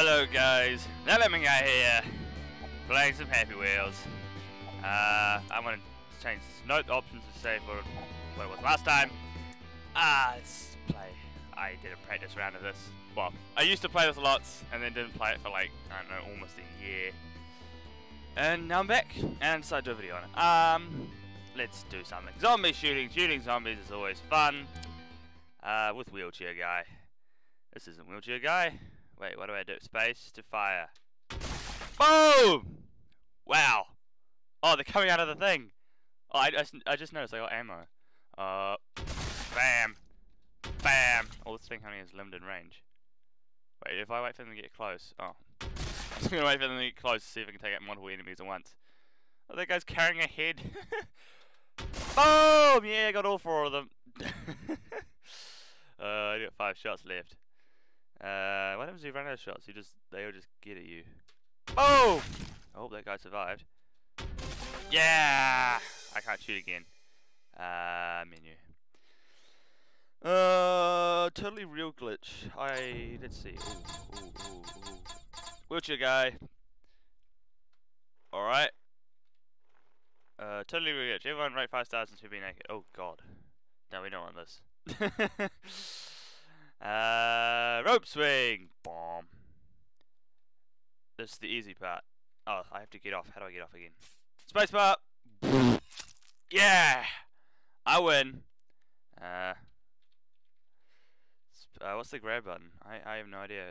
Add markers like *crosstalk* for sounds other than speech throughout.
Hello guys, Guy here, playing some Happy Wheels. Uh, I'm gonna change note options to save for what it was last time. Ah, let's play. I did a practice round of this. Well, I used to play this lots and then didn't play it for like, I don't know, almost a year. And now I'm back and decided to do a video on it. Um, let's do something. Zombie shooting. Shooting zombies is always fun. Uh, with wheelchair guy. This isn't wheelchair guy. Wait, what do I do? Space to fire. Boom! Wow. Oh, they're coming out of the thing. Oh, I just, I just noticed I got ammo. Uh, bam. Bam. Oh, this thing only has limited range. Wait, if I wait for them to get close. Oh. *laughs* I'm just gonna wait for them to get close to see if I can take out multiple enemies at once. Oh, that guy's carrying a head. *laughs* Boom! Yeah, I got all four of them. *laughs* uh, I got five shots left. Uh, what happens if you run out of shots? You just they all just get at you. Oh! I hope that guy survived. Yeah! I can't shoot again. Uh, menu. Uh, totally real glitch. I let's see. Ooh, ooh, ooh, ooh. Wheelchair guy. All right. Uh, totally real glitch. Everyone rate five stars and to be naked. Oh God. No, we don't want this. *laughs* Uh, rope swing. Bomb. This is the easy part. Oh, I have to get off. How do I get off again? Space bar. yeah, I win. Uh, uh, what's the grab button? I I have no idea.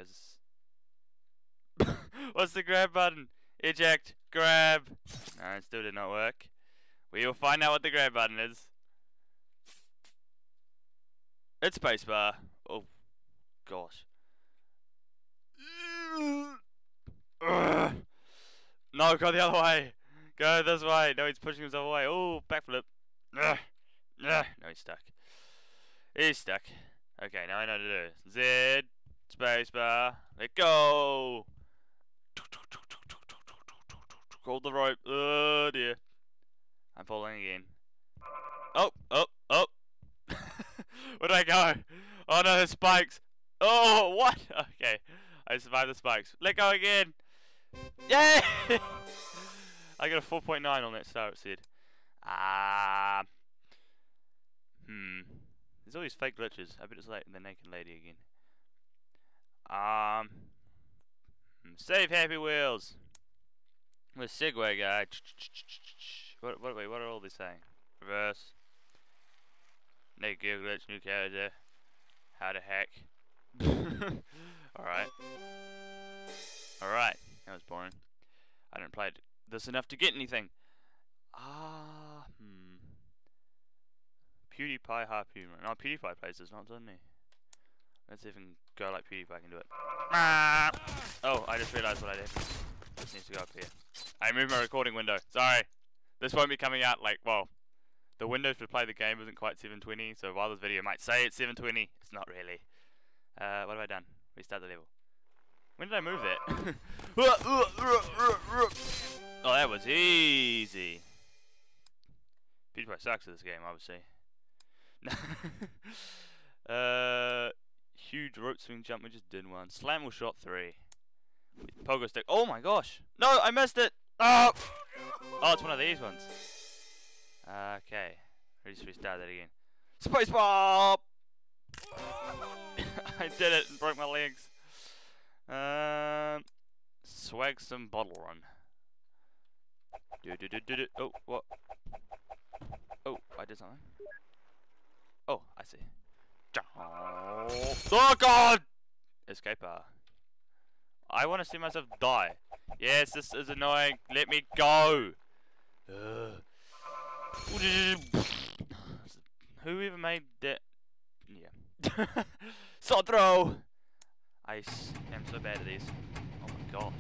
*laughs* What's the grab button? Eject. Grab. No, it still did not work. We will find out what the grab button is. It's spacebar. Gosh. No, go the other way. Go this way. No, he's pushing himself away. Oh, backflip. No, he's stuck. He's stuck. Okay, now I know to do. Z, spacebar, let go. Hold the rope. Oh dear. I'm falling again. Oh, oh, oh. *laughs* Where did I go? Oh no, there's spikes. Oh, *laughs* what? Okay. I survived the spikes. Let go again. Yay! *laughs* I got a 4.9 on that star, said. Ah. Uh, hmm. There's all these fake glitches. I bet it's like the naked lady again. Um. Hmm, save Happy Wheels. With Segway guy. *tsk* What, what, wait, what are all these saying? Reverse. Naked glitch, new character. How to hack. *laughs* Alright. Alright. That was boring. I didn't play this enough to get anything. Ah, hmm. PewDiePie harpoon. No, PewDiePie plays this, not doesn't he? Let's can go like PewDiePie can do it. Ah! Oh, I just realized what I did. This needs to go up here. I moved my recording window. Sorry. This won't be coming out like, well, the window to play the game isn't quite 720, so while this video might say it's 720, it's not really. Uh, what have I done? Restart the level. When did I move that? *laughs* oh, that was easy. PewDiePie sucks at this game, obviously. *laughs* uh, huge rope swing jump, we just did one. Slam or shot three. With pogo stick. Oh my gosh! No, I missed it! Oh! Oh, it's one of these ones. Okay. Let's restart that again. Space Ball! *laughs* I did it and broke my legs. Um, swag some bottle run. Do do do do do. Oh, what? Oh, I did something. Oh, I see. Oh God! Escaper. I want to see myself die. Yes, this is annoying. Let me go. Ugh. *sighs* Who even made that? Yeah. *laughs* Saw throw! I am so bad at these. Oh my gosh.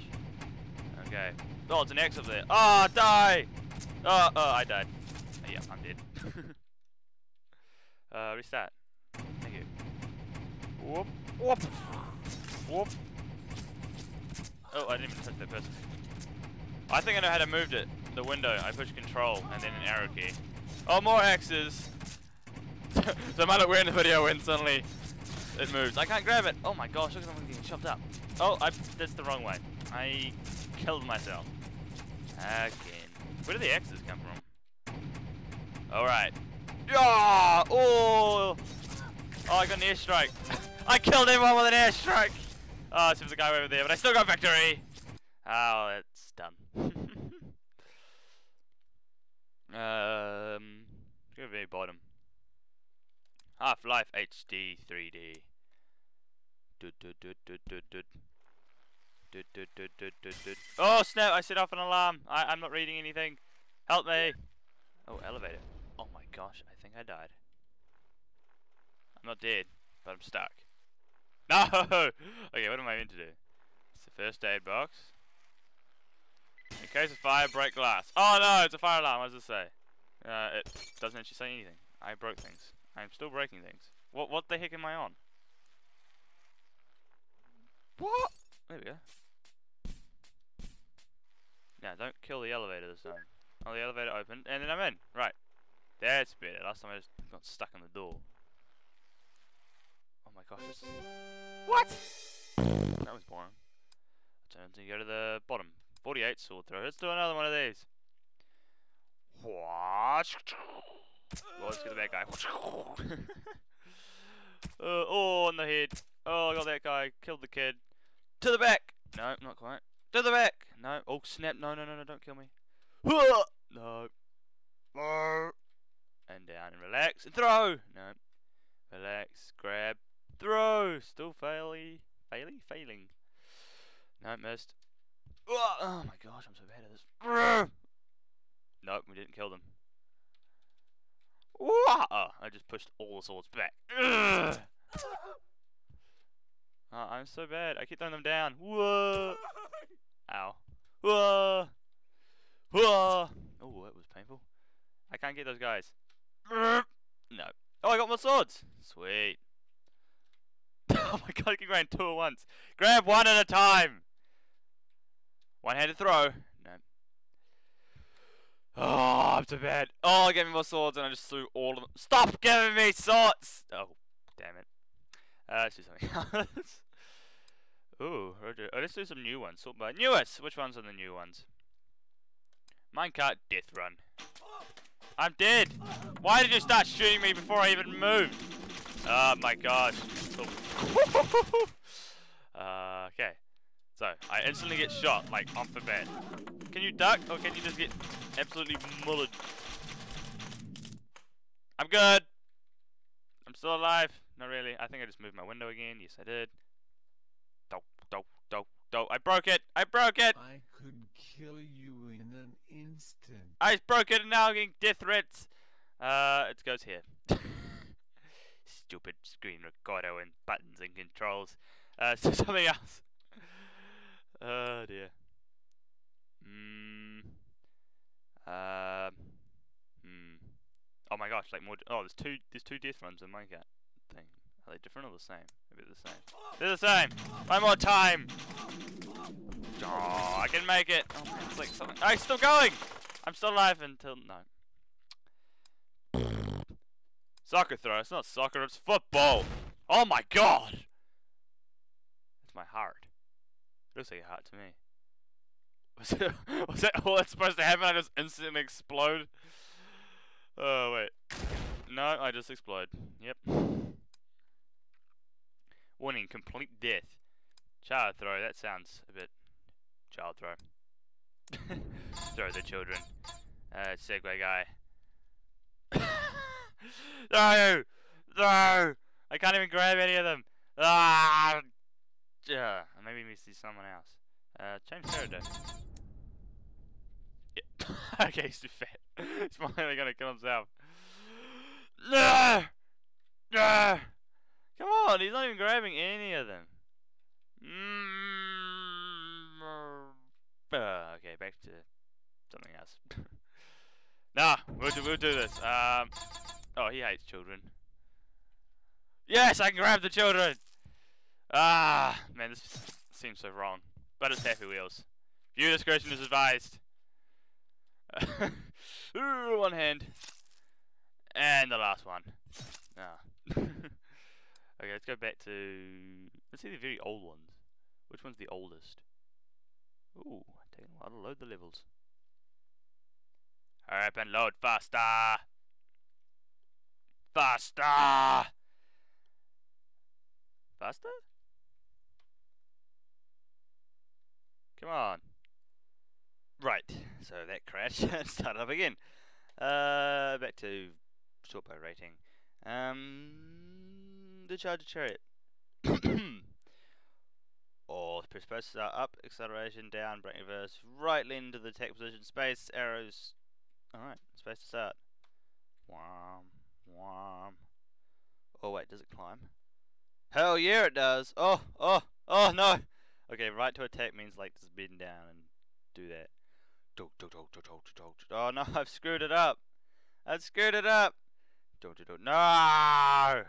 Okay. Oh, it's an X up there. Oh, ah, die! Oh, I died. Yeah, I'm dead. *laughs* uh, restart. Thank you. Whoop, whoop, whoop. Oh, I didn't even touch that person. I think I know how to move it. The window. I push control and then an arrow key. Oh, more axes. *laughs* so I might not win the video when suddenly it moves. I can't grab it. Oh my gosh, look at them getting chopped up. Oh, I, that's the wrong way. I killed myself. Again. Where do the X's come from? Alright. Yeah! Oh! Oh, I got an airstrike. *laughs* I killed everyone with an airstrike! Oh, it was a guy over there, but I still got victory! Oh, it's done. *laughs* um, go very bottom. Half-Life HD 3D. Oh snap! I set off an alarm. I I'm not reading anything. Help me! Oh, elevator. Oh my gosh! I think I died. I'm not dead, but I'm stuck. *laughs* No! okay, what am I meant to do? It's the first aid box. In case of fire, break glass. Oh no, it's a fire alarm. What does it say? Uh, it doesn't actually say anything. I broke things. I'm still breaking things. What what the heck am I on? What? There we go. Yeah, don't kill the elevator this time. Oh, the elevator opened, and then I'm in. Right. That's better. Last time I just got stuck in the door. Oh my gosh, this What? That was boring. Turn to go to the bottom. 48 sword throw. Let's do another one of these. What? Well, let's get the bad guy. *laughs* uh, oh, on the head. Oh, I got that guy. Killed the kid. To the back. No, not quite. To the back. No. Oh, snap. No, no, no, no. Don't kill me. No. No. And down and relax and throw. No. Relax. Grab. Throw. Still faily. Faily? Failing. No, missed. Oh my gosh, I'm so bad at this. Nope, we didn't kill them. Oh, I just pushed all the swords back. *laughs* *laughs* Oh, I'm so bad. I keep throwing them down. Whoa. *laughs* Ow. Whoa. Whoa. Oh, that was painful. I can't get those guys. No. Oh, I got more swords. Sweet. *laughs* oh my god, I can grab two at once. Grab one at a time. One-handed throw. No. Oh, I'm too bad. Oh, I gave me more swords and I just threw all of them. Stop giving me swords! Oh, damn it. Uh, let's do something *laughs* else. Ooh, Roger. Oh, let's do some new ones. Sort by newest. Which ones are the new ones? Minecart Death Run. I'm dead. Why did you start shooting me before I even moved? Oh my gosh. *laughs* Uh, okay. So, I instantly get shot, like, off the bat. Can you duck, or can you just get absolutely mullered? I'm good! I'm still alive. Not really. I think I just moved my window again. Yes, I did. Dope, dope, dope, dope. I broke it! I broke it! I could kill you in an instant. I broke it and now I'm getting death threats. Uh, it goes here. *laughs* Stupid screen recorder and buttons and controls. Uh, *laughs* so something else. Oh dear. Hmm. Uh, hmm. Oh my gosh, like more. Oh, there's two. There's two death runs in my cat thing. Are they different or the same? Maybe the same. They're the same. One more time. Oh, I can make it. Oh man, it's like something. It's still going. I'm still alive until no. Soccer throw. It's not soccer. It's football. Oh my god. That's my heart. Looks like a heart to me. *laughs* Was, it, was that all that's supposed to happen? I just instantly explode? Oh, wait. No, I just explode. Yep. Warning, complete death. Child throw, that sounds a bit... Child throw. *laughs* throw the children. Uh, Segway guy. *laughs* no! No! I can't even grab any of them! Ah! Yeah, maybe we see someone else. Uh, change character. Yeah. *laughs* okay, he's too fat. he's finally gonna kill himself. No! No! Come on, he's not even grabbing any of them. Mm uh, okay, back to something else. *laughs* nah, we'll do, we'll do this. Um, oh, he hates children. Yes, I can grab the children! Ah, man, this seems so wrong. But it's Happy Wheels. Viewer discretion is advised. *laughs* One hand. And the last one. Ah. *laughs* Okay, let's go back to. Let's see the very old ones. Which one's the oldest? Ooh, taking a while to load the levels. Hurry up and load faster! Faster! Faster? Come on. Right, so that crashed *laughs* and started up again. Uh, back to short bow rating. Um, the Charger Chariot. *coughs* or both start up, acceleration down, brake reverse, right lean to the attack position, space, arrows. Alright, space to start. Wham, wham. Oh wait, does it climb? Hell yeah it does! Oh, oh, oh no! Okay, right to attack means like just bend down and do that. Oh no, *laughs* I've screwed it up! I've screwed it up! No!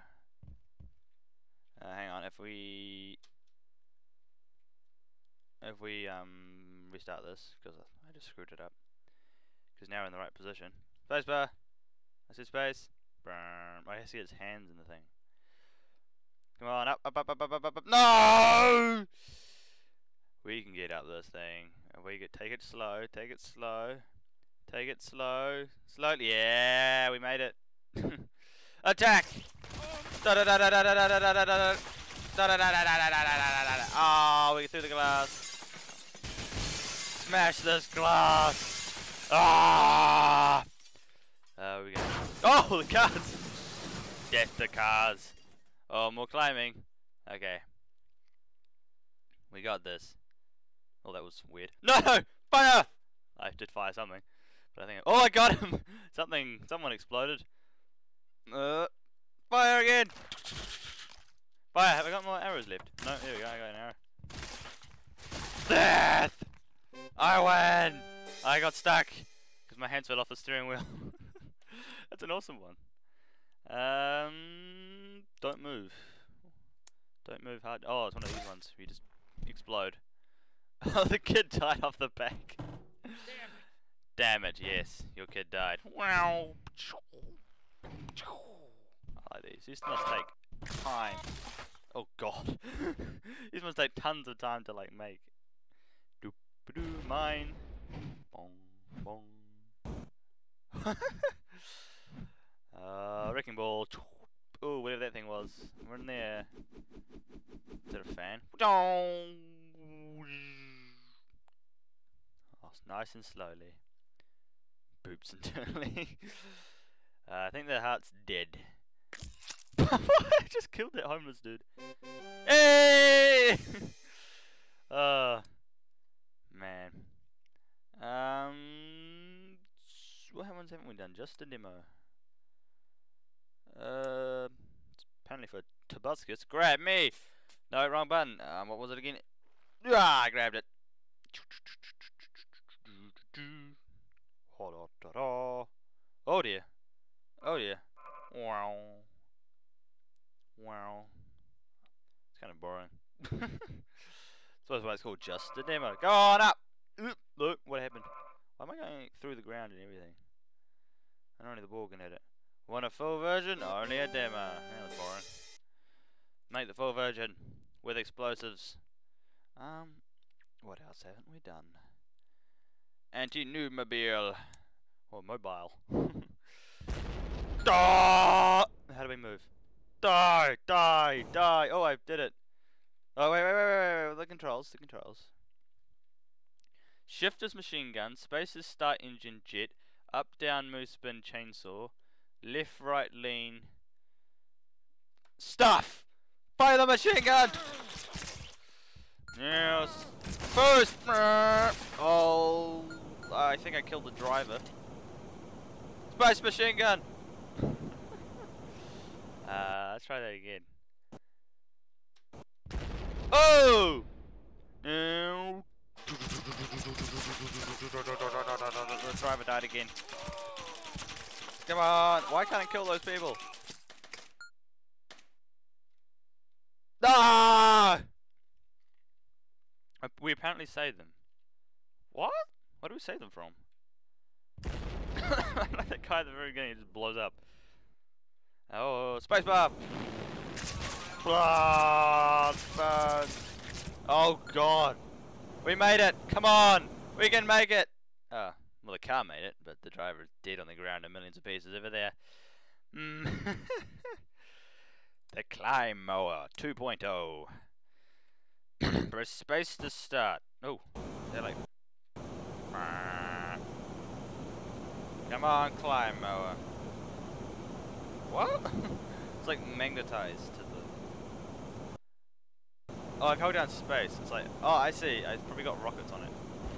Uh, hang on, if we if we um restart this because I just screwed it up because now we're in the right position. Spacebar. I see space. I see his hands in the thing. Come on, up, up, up, up, up, up, up, up. No! We can get up this thing. We get take it slow, take it slow, take it slow, slowly. Yeah, we made it. *laughs* Attack! Oh, we through the glass. Smash this glass. Ah! Oh, we go. Oh, the cars! Get the cars. Oh, more climbing. Okay. We got this. Oh, that was weird. No! Fire! I did fire something. But I think... Oh, I got him! something... Someone exploded. Uh, fire again! Fire! Have I got more arrows left? No, here we go. I got an arrow. Death! I win! I got stuck. Because my hands fell off the steering wheel. *laughs* That's an awesome one. Um, don't move. Don't move hard. Oh, it's one of these ones. You just explode. *laughs* Oh, the kid died off the back. Damn it. Damn it, yes. Your kid died. Wow. *laughs* Like these. These must take time. Oh god. *laughs* these must take tons of time to like make. Doop doo mine. Bong bong. *laughs* uh wrecking ball. Oh, whatever that thing was. We're in there. Is it a fan? Oh, nice and slowly. Boops internally. *laughs* uh, I think the heart's dead. *laughs* I just killed that homeless dude. Hey! oh, *laughs* man. Um, what ones haven't we done? Just a demo. Uh, apparently for Tobuscus. Grab me! No, wrong button. Um, what was it again? Ah, I grabbed it. *laughs* Oh dear. Oh dear. Wow. Wow. It's kind of boring. *laughs* Suppose why it's called just a demo. Go on up! Look, what happened? Why am I going through the ground and everything? And only the ball can hit it. Want a full version? Only a demo. That was boring. Make the full version with explosives. Um, what else haven't we done? Anti-noob-mobile. Or mobile. *laughs* How do we move? Die! Die! Die! Oh, I did it. Oh, wait, wait, wait, wait, wait. The controls, the controls. Shift is machine gun. Space is start engine jet. Up, down, move, spin, chainsaw. Left, right, lean. Stuff! Fire the machine gun! Yes. First! Oh, I think I killed the driver. Space machine gun! Uh, let's try that again. Oh! The driver died again. Come on, why can't I kill those people? Ah! We apparently saved them. What? Where do we save them from? *laughs* that guy at the very beginning just blows up. Oh, spacebar! Oh, no. oh god. We made it. Come on. We can make it. Oh, well the car made it, but the driver is dead on the ground in millions of pieces over there. Mm. *laughs* the climb mower 2.0. Press space to start. Oh, they're like. Come on, climb mower. What? *laughs* it's like magnetized to the. Oh, I've held down space. It's like, oh, I see. I've probably got rockets on it.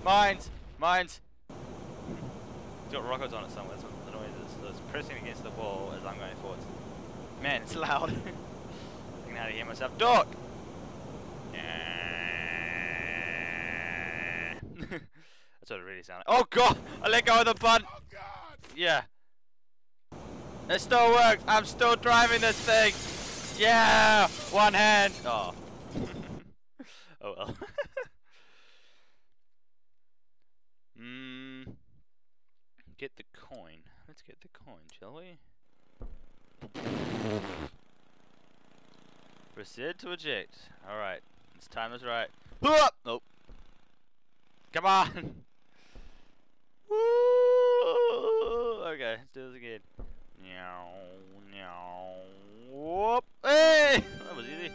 Mines! Mines! It's got rockets on it somewhere. That's what the noise is. So it's pressing against the wall as I'm going forwards. Man, it's loud. *laughs* I can hardly hear myself talk. *laughs* That's what it really sounded. Oh god! I let go of the button. Oh God! Yeah. It still works. I'm still driving this thing. Yeah. One hand. Oh. *laughs* oh well. *laughs* Hmm. Get the coin. Let's get the coin, shall we? Proceed to eject. Alright. This time is right. Nope. Come on. *laughs* Woo! Okay, let's do this again. Whoop! Hey! That was easy.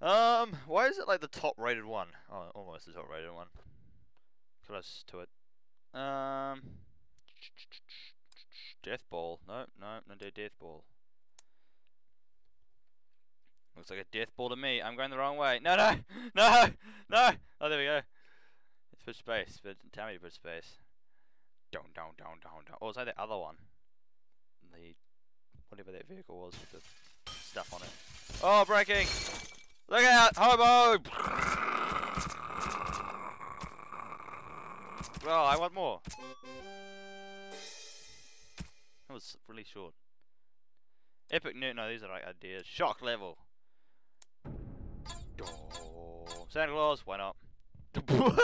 Um, why is it like the top rated one? Oh, almost the top rated one. Close to it. Um, Death Ball. No, no, no, Death Ball. Looks like a death ball to me. I'm going the wrong way. No, no, *laughs* no, no. Oh, there we go. Let's put space. But tell me to put space. Down, down, down, down, down. Oh, was that the other one? The whatever that vehicle was with the stuff on it. Oh, braking! Look out, hobo! Well, I want more. That was really short. Epic no, no, these are like ideas. Shock level. Oh, Santa Claus, why not? *laughs*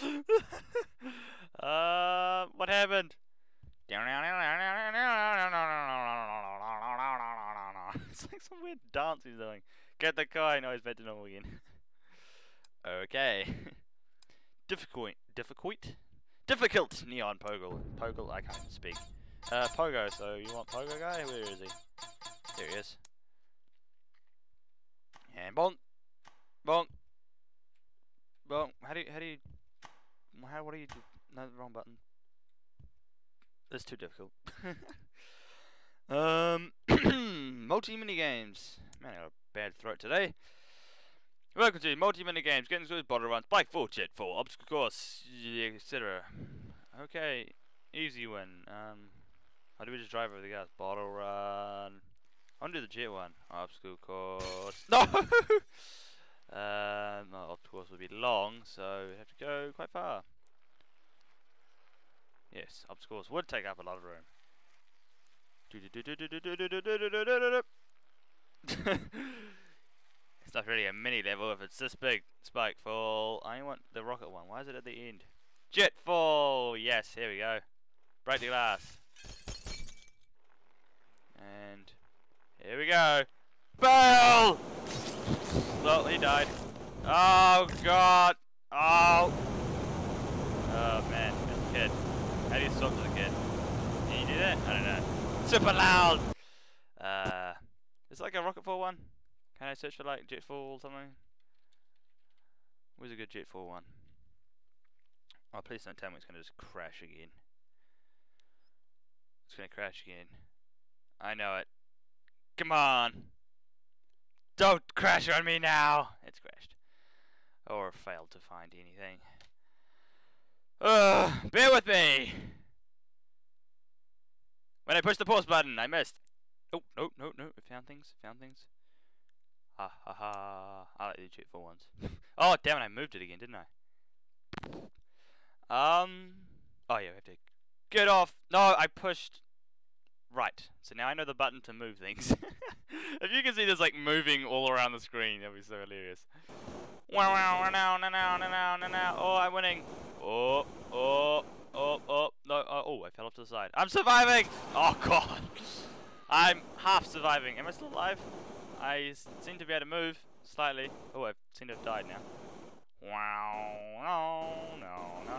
*laughs* uh, what happened? *laughs* it's like some weird dance he's doing. Get the coin. No, he's back to normal again. okay. Difficult. Difficult. Difficult. Neon Pogo. Pogo. I can't speak. Uh, Pogo. So you want Pogo guy? Where is he? There he is. And bonk, bonk, bonk. How do you? How do you? How? What do you do? No, wrong button. That's too difficult. *laughs* um, *clears throat* multi mini games. Man, I got a bad throat today. Welcome to multi mini games. Getting through bottle runs, bike full, jet full, obstacle course, etc. Okay, easy win. Um, how do we just drive over the gas? Bottle run. I want to do the jet one. Obstacle course. *laughs* No! *laughs* no, obstacle course would be long, so we have to go quite far. Yes, obstacles would take up a lot of room. *laughs* it's not really a mini level if it's this big. Spike fall. I want the rocket one. Why is it at the end? Jet fall! Yes, here we go. Break the glass. And here we go. Bell! Oh, he died. Oh, God. Oh, man. This kid. How do you talk to the kid? Can you do that? I don't know. Super loud! Uh, it's like a rocket fall one. Can I search for like jetfall or something? Where's a good jetfall one? Oh, please don't tell me it's going to just crash again. It's going to crash again. I know it. Come on. Don't crash on me now. It's crashed. Or failed to find anything. Uh, bear with me. When I pushed the pause button, I missed. Oh, no, no, no. I found things. Found things. Ha ha ha. I like the jet for once. oh, damn it. I moved it again, didn't I? Um. Oh, yeah. We have to get off. No, I pushed Right, so now I know the button to move things. if you can see this like moving all around the screen, that'd be so hilarious. Wow, wow, now, now, now, now, now, now. Oh, I'm winning. Oh, oh, oh, oh, no, oh, oh, I fell off to the side. I'm surviving! Oh, God. I'm half surviving. Am I still alive? I seem to be able to move slightly. Oh, I seem to have died now. Wow, no, no, no,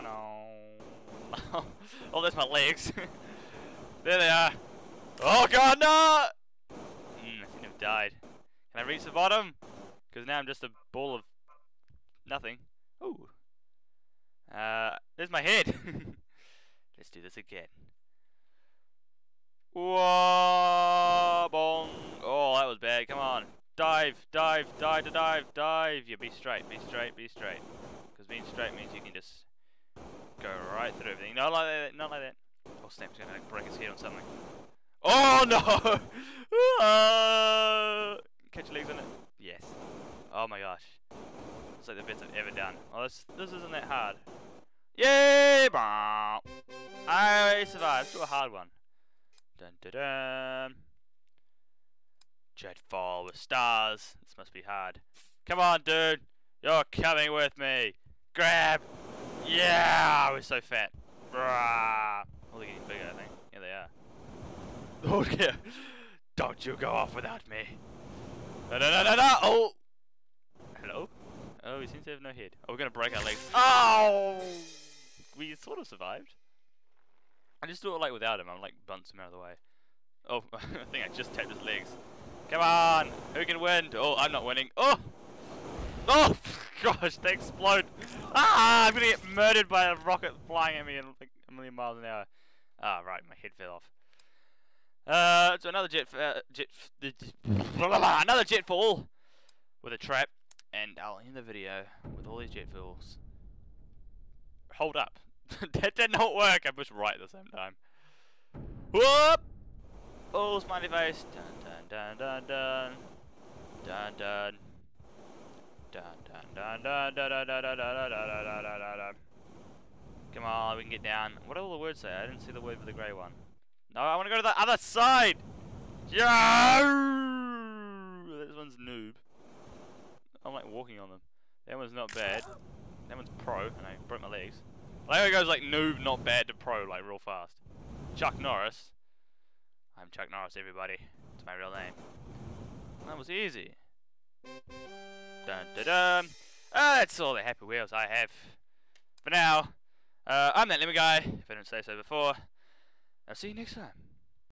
no. *laughs* oh, there's my legs. *laughs* there they are. Oh god, no! Mm, I seem to have died. Can I reach the bottom? Because now I'm just a ball of nothing. Ooh. Uh, there's my head. *laughs* Let's do this again. Whoa, bong. Oh, that was bad. Come on. Dive, dive, dive to dive, dive. Yeah, be straight, be straight, be straight. Because being straight means you can just go right through everything. Not like that, not like that. Oh, Snap's gonna break his head on something. Oh no! uh, *laughs* catch your legs in it. Yes. Oh my gosh. Like the best I've ever done. Oh, this, this isn't that hard. Yay! Bah! I survived to a hard one. Dun dun dun. Jetfall with stars. This must be hard. Come on, dude. You're coming with me. Grab. Yeah, we're so fat. Brah. Oh, they're getting bigger, I think. Yeah, they are. *laughs* Oh dear. Don't you go off without me. No, no, no, no, no. Oh. Hello? Oh, he seems to have no head. Oh, we're gonna break our legs. *laughs* Oh! We sort of survived. I just do it like without him. I'm like bunts him out of the way. Oh, *laughs* I think I just tapped his legs. Come on! Who can win? Oh, I'm not winning. Oh! Oh! *laughs* Gosh, they explode. Ah! I'm gonna get murdered by a rocket flying at me at like a million miles an hour. Ah, right, my head fell off. Uh, so another jet, uh, jet, another jet fall with a trap, and I'll end the video with all these jet falls. Hold up, that did not work. I pushed right at the same time. Whoop! Oh, smiley face. Dun dun dun dun dun dun dun dun dun dun dun dun dun dun dun dun dun dun dun dun. Come on, we can get down. What do all the words say? I didn't see the word for the grey one. No, I want to go to the other side. Yeah. This one's noob. I'm like walking on them. That one's not bad. That one's pro, and I broke my legs. How it goes like noob, not bad to pro, like real fast. Chuck Norris. I'm Chuck Norris, everybody. It's my real name. That was easy. Dun dun dun. Ah, that's all the happy wheels I have. For now, uh, I'm that lemon guy, if I didn't say so before. I'll see you next time.